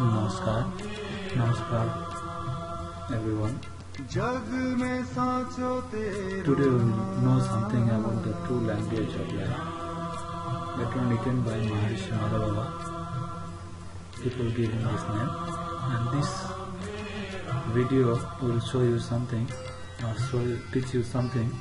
नमस्कार नमस्कार everyone. जग में साँचो तेरे Today we will know something about the true language of life. That one written by Maharishi Madhavava. People give him this name. And this video will show you something or show you, teach you something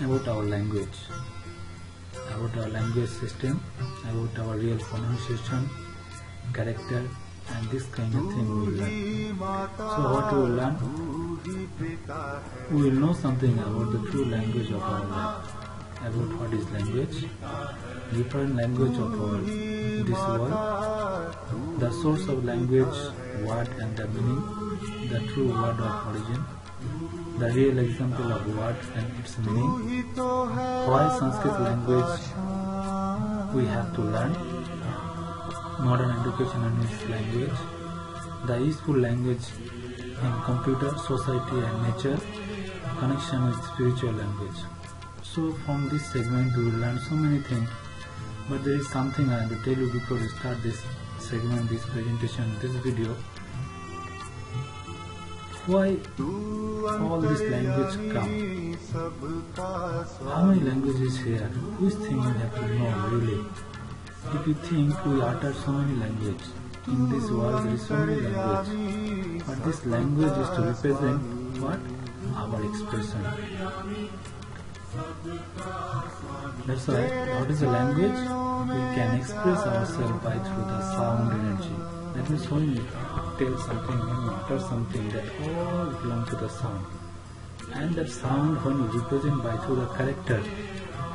about our language. About our language system, about our real pronunciation, character and this kind of thing we learn. So what we will learn? We will know something about the true language of our life. About what is language? Different language of our this world. The source of language, word and the meaning. The true word of origin. The real example of word and its meaning. Why Sanskrit language we have to learn modern education and its language, the useful language in computer, society and nature, connection with spiritual language. So from this segment we will learn so many things but there is something I have to tell you before we start this segment, this presentation, this video. Why all this language come? How many languages here? Which thing we have to know really? If you think we utter so many languages, in this world there is so many languages, but this language is to represent what? Our expression. That's why, what is the language? We can express ourselves by through the sound energy. That means when we tell something, when we utter something, that all belong to the sound. And that sound when we represent by through the character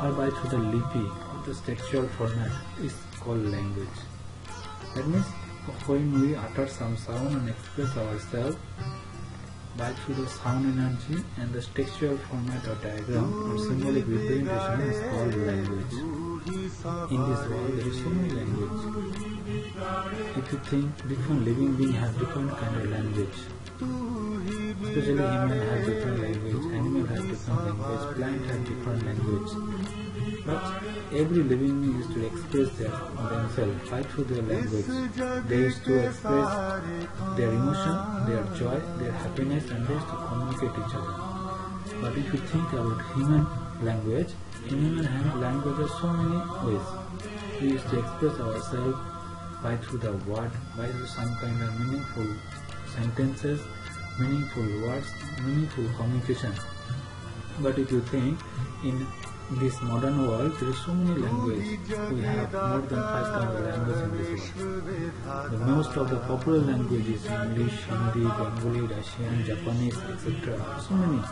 or by through the lipi the textual format is called language. That means when we utter some sound and express ourselves by through the sound energy and the textual format or diagram or symbolic representation is called language. In this world there is so many language. If you think different living beings have different kind of language, especially human have different language, animal have different language, plant have different language. But every living is to express their, themselves by through their language. They used to express their emotion, their joy, their happiness, and they used to communicate each other. But if you think about human language, in human language are so many ways. We used to express ourselves by through the word, by through some kind of meaningful sentences, meaningful words, meaningful communication. But if you think in this modern world, there are so many languages. We have more than 5,000 languages in this world. The most of the popular languages English, Hindi, Bengali, Russian, Japanese, etc. So many.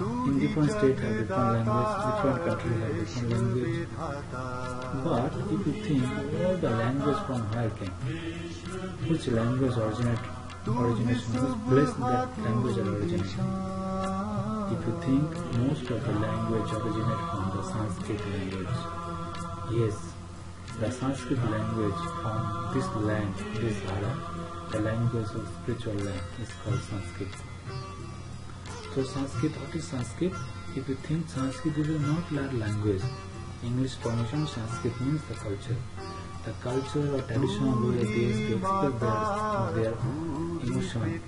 In different states have different languages, different countries have different languages. But if you think all the language from where came, which language originate origination, which place that language origination? If you think most of the language originate from the Sanskrit language. Yes, the Sanskrit language from this land, this era, the language of spiritual land is called Sanskrit. So Sanskrit, what is Sanskrit? If you think Sanskrit is not that language, English pronunciation Sanskrit means the culture. The culture or traditional way they used to express their, their emotion,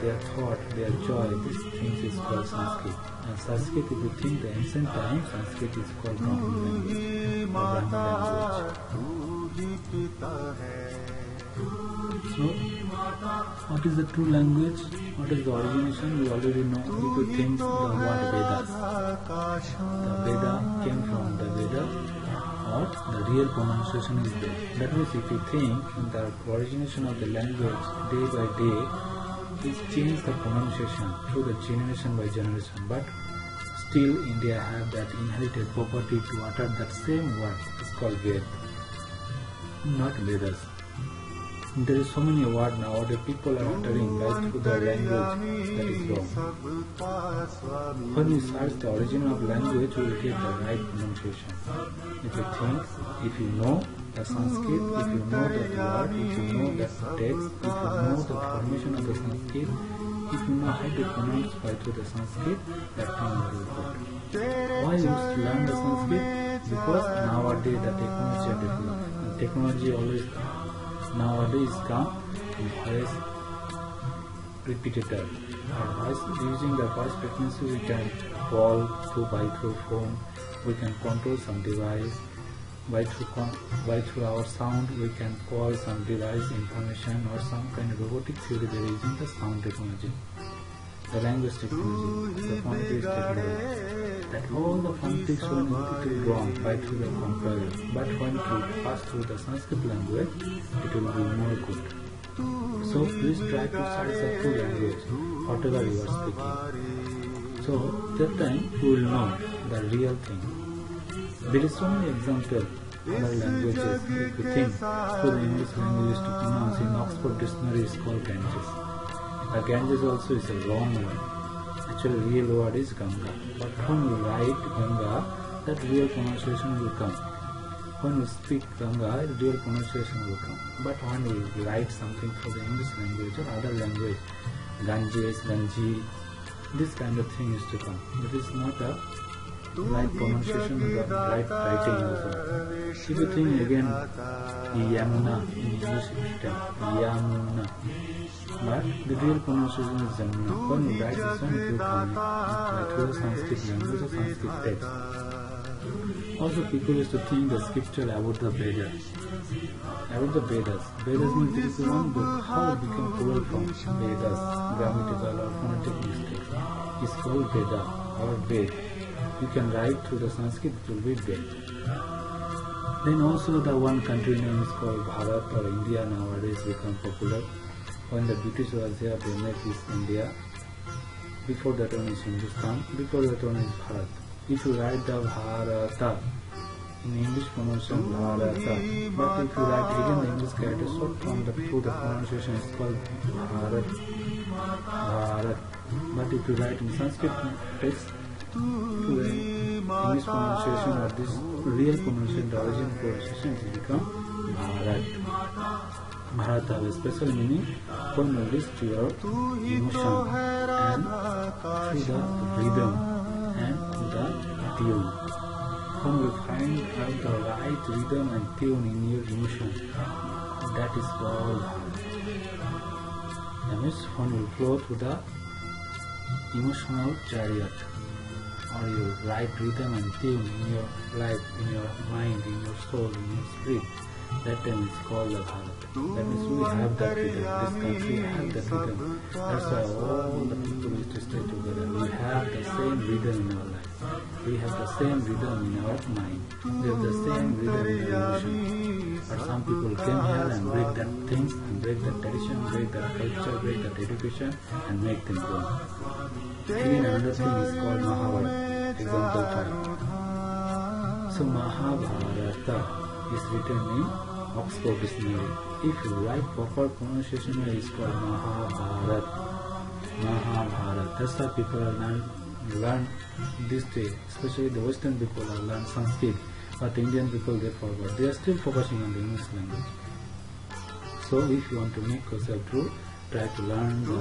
their thought, their joy, these things is called Sanskrit. And Sanskrit, if you think the ancient times, Sanskrit is called Brahmin language, Brahmin language. तू ही है So, what is the true language? What is the origination? We already know. If you think the word Vedas, the Veda came from the the real pronunciation is there. That means, if you think the origination of the language day by day, it changed the pronunciation through the generation by generation. But still, India have that inherited property to utter that same word. It's called Ved, not Vedas. There is so many word now that people are uttering West through the language that is wrong. When you search the origin of language, you will get the right pronunciation. If you think, if you know the Sanskrit, if you know the word, if you know the text, if you know the formation of the Sanskrit, if you know how to pronounce by through the Sanskrit, that thing will good. Why you must learn the Sanskrit? Because nowadays the technology developed. The technology always nowadays come repetitor. Our voice, using the voice frequency, we can call through through. We can control some device. By through, by through our sound, we can call some device information or some kind of robotic theory. They are using the sound technology, the language technology, the phonetics technology. That all the phonetics were negatively drawn by through the compiler. But when it pass through the Sanskrit language, it will be more good. So please try to study the two language, whatever you are speaking. So that time you will know the real thing. There is so many other languages. If you think for the English language to pronounce in Oxford Dictionary is called Ganges. The Ganges also is a wrong word. Actually real word is Ganga. But you write Ganga, that real pronunciation will come. When we speak Ganga, real pronunciation will come. But when we write something for the English language or other language, Ganges, Ganji, this kind of thing is to come. It is not a right pronunciation or right writing also. If you think again, Yamuna in English, Yamuna. The real pronunciation is Jamuna. One, it will come like through the Sanskrit language or Sanskrit text. Also, people used to think the scripture about the Vedas. About the Vedas. Vedas means one book. How it became plural from Vedas, grammatical or phonetic mistakes. It's called Veda or Ved. You can write through the Sanskrit, it will be Ved. Then also the one country name is called Bharat or India nowadays become popular. When the British was here, they made this India. Before that one is Hindustan. Before that one is Bharat. If you write the Bharata, in English pronunciation Bharata, but if you write again the English character short from the through the pronunciation is called Bharat, Bharat. But if you write in Sanskrit text, to the English pronunciation or this real pronunciation, the original pronunciation, it Bharat. Bharata has special meaning when you list your emotion and through the rhythm and the tune. When we find out the right rhythm and tune in your emotion, that is called That means when we flow through the emotional chariot or your right rhythm and tune in your life, in your mind, in your soul, in your spirit, that time is called the Bharat. That means we have that rhythm. This country has that rhythm. That's why all the people used to stay together. We have the same rhythm in our life. We have the same rhythm in our mind. We have the same rhythm in our emotion. But some people came here and break that things and break that tradition, break that culture, break that education and make them go. Again another thing is called Mahabharata. Example 5. So Mahabharata is written in Oxford Dictionary. If you write proper pronunciation, it is called Mahabharat. Mahabharat. That's why people learn, learn this day, especially the Western people are learn Sanskrit, but Indian people they forgot. They are still focusing on the English language. So if you want to make yourself true, try to learn the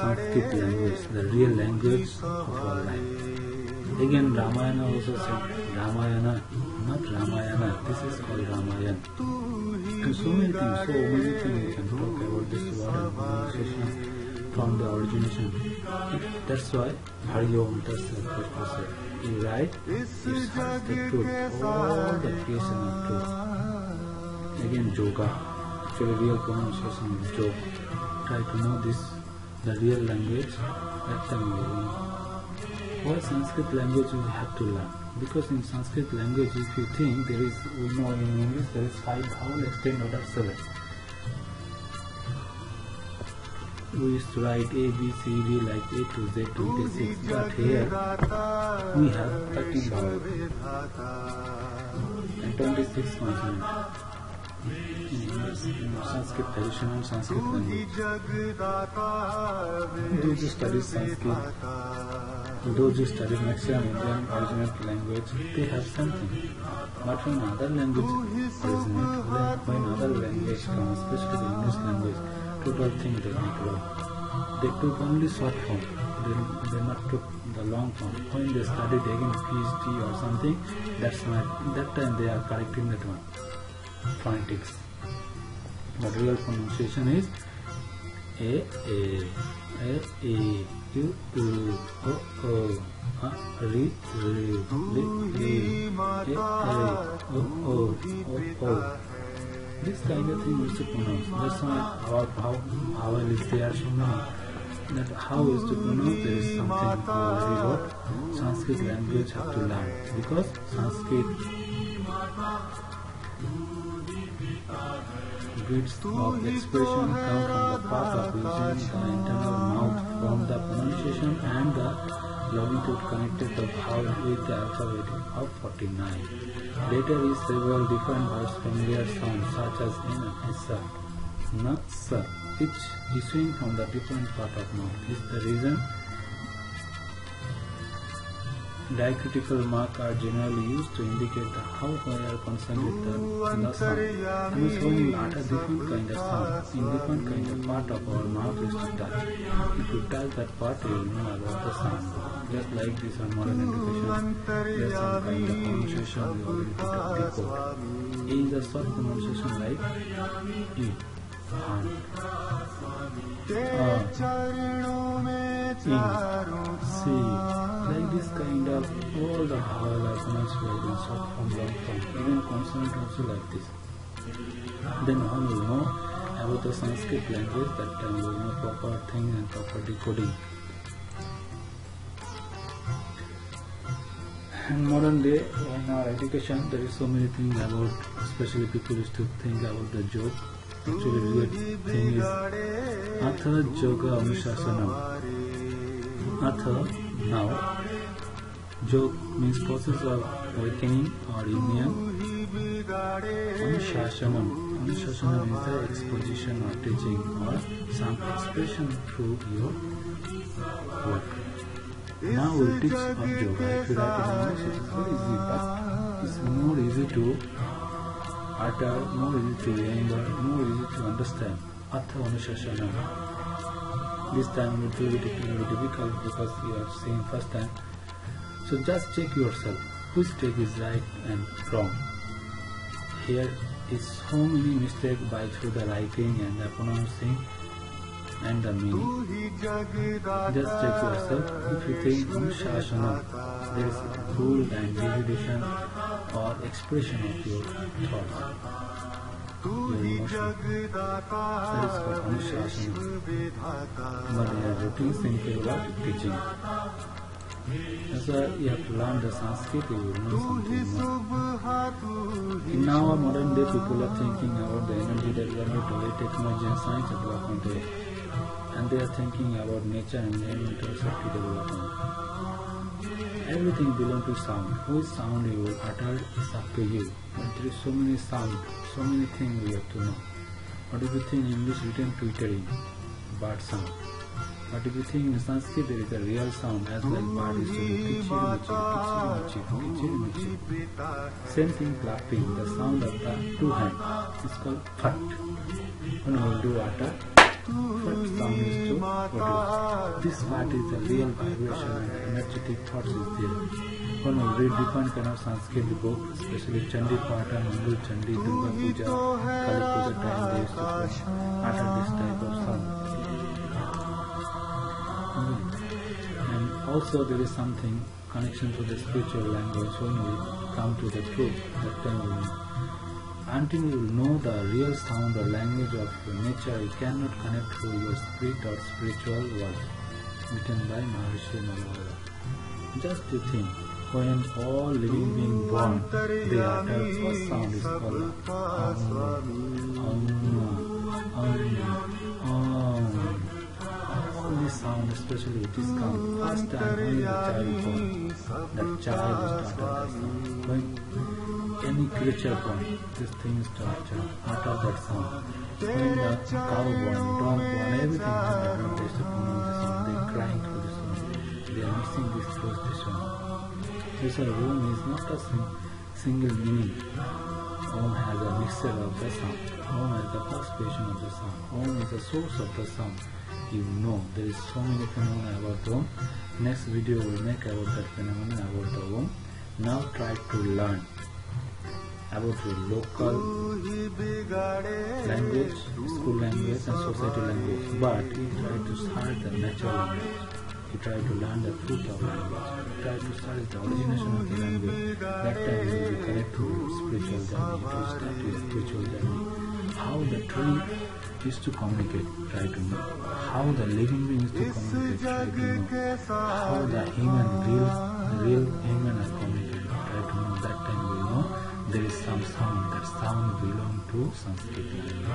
Sanskrit language, the real language of our life. Again, Ramayana also said Ramayana, not Ramayana. This is called Ramayana. And so many things, so many things we can talk about this word pronunciation from the origination. That's why Hari Om Tatsat Krishna said, you write, it has the truth, all the creation of truth. Again, yoga. Actually, real pronunciation is yoga. Try to know this, the real language. That time you will know. Why Sanskrit language we have to learn? Because in Sanskrit language, if you think there is, we know in English there is five vowel extend order seven. We used to write A, B, C, D like A to Z, 26, but here we have 13 vowels and 26 consonants. Sanskrit tradition and Sanskrit language. Those who study Sanskrit those who study maximum Indian original language, they have something. But when other language originate, oh, then when other language comes, especially the English language, total thing they make wrong. They took only short form, they, they not took the long form. When they studied again PhD or something, that's why that time they are correcting that one. Phonetics. but real pronunciation is a a a e u u o o a ri ri li li e a o o o o. This kind of thing is to pronounce. That's why about how how is there so many that how is to pronounce there is something very what Sanskrit language have to learn. Because Sanskrit bits of expression come from path of the internal mouth from the pronunciation and the longitude connected the vowel with the alphabet of 49. Later is several different words familiar sounds such as n and s, n, s, which issuing from the different part of mouth is the reason diacritical mark are generally used to indicate the how we are concerned with the, the sound. And when you utter different kind of sound in different kind of part of our mouth is to touch. If you touch that part, you will know about the sound. Just like this on modern education, there's some kind of pronunciation we already put up before. A is short pronunciation like E. And, uh, in, C, like this kind of all the vowel are in short form, long form, even consonant also like this. Then one will know about the Sanskrit language, that time will know proper thing and proper decoding. In modern day, in our education, there is so many things about, especially people used to think about the joke. Actually, real thing is Atha Yoga Anushasana. Atha, now, Jog means process of awakening or union. Anushasana. Anushasana means the exposition or teaching or some expression through your work. Now we'll teach on yoga. If you write in English, it is very easy, but it's more easy to utter, more easy to remember, more easy to understand. Atha Anushasana. This time it will be difficult because you are seeing first time. So just check yourself which take is right and wrong. Here is so many mistakes by through the writing and the pronouncing and the meaning. Just check yourself if you think Anushasana, there is a rule and division or expression of your thoughts, simple word teaching. That's why you have to learn the Sanskrit, you will know something more. In our modern day, people are thinking about the energy development, the technology and science development, and they are thinking about nature and environmental safety development. Everything belongs to sound. Which sound you will utter is up to you. But there is so many sound, so many things we have to know. What if you think in English written twittering, bird sound? But if you think in Sanskrit there is a real sound as well, bird is doing kichiri michiri, kichiri michiri. Same thing clapping, the sound of the two hands is called fat. When we do utter, fat sound is to produce. This fat is the real vibration and energetic thoughts is there. When we read different kind of Sanskrit book, especially Chandi Pata, Mangul Chandi, Durga Puja, Kali Puja time, they used to utter this type of sound. And also there is something connection to the spiritual language when we come to the truth that time we. Until you know the real sound or language of nature, you cannot connect to your spirit or spiritual world. Written by Maharishi Malavada. Just to think, when all living beings born, utter first sound is called Om. Om. Om. Om sound, especially it is come first time when the child born. That child is started sound. When any creature born, this thing starts utter that sound. When the cow born, dog born, everything different taste to pronounce the sound. They crying through the sound. They are missing this this one. This Om is not a sing, single meaning. Om has a mixture of the sound. Om is the first creation of the sound. Om is the source of the sound you know there is so many phenomena about the Om. Next video will make about that phenomena about the Om. Now try to learn. about your local language, school language and society language, but you try to start the natural language. You try to learn the truth of language. You try to search the origination of the language. That time you will be connected to spiritual journey. Will start your spiritual journey. How the tree is to communicate, try to know. How the living being is to communicate, try to know. How the human, real, real human are communicating, try to know. That time you know there is some sound. That sound belong to Sanskrit language.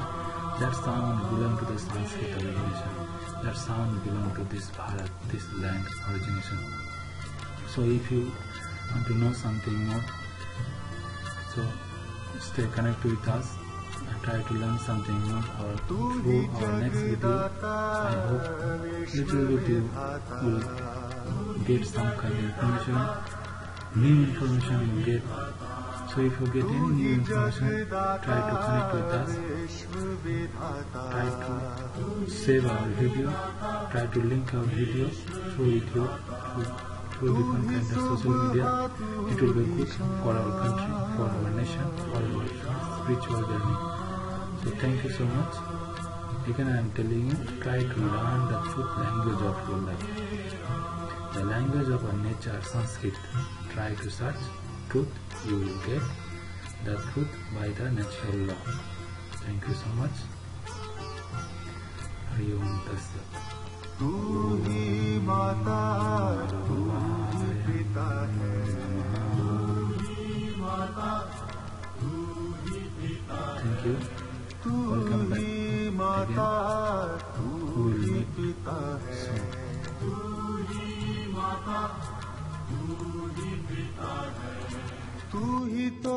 That sound belong to the Sanskrit origination. That sound belong to this Bharat, this land origination. So if you want to know something more, so stay connected with us try to learn something more or through our next video. I hope little bit you will get some kind of information, new information you get. So if you get any new information, try to connect with us. Try to save our video. Try to link our video through YouTube, through different kinds of social media. It will be good for our country, for our nation, for our spiritual journey. So thank you so much. Again I am telling you, try to learn the truth language of your life. The language of our nature, Sanskrit. Try to search truth, you will get the truth by the natural law. Thank you so much. Hari Om Tassat. तू ही माता तू ही पिता है Thank you. तू Welcome back. माता तू ही। पिता है तू ही माता तू ही पिता है। तू ही तो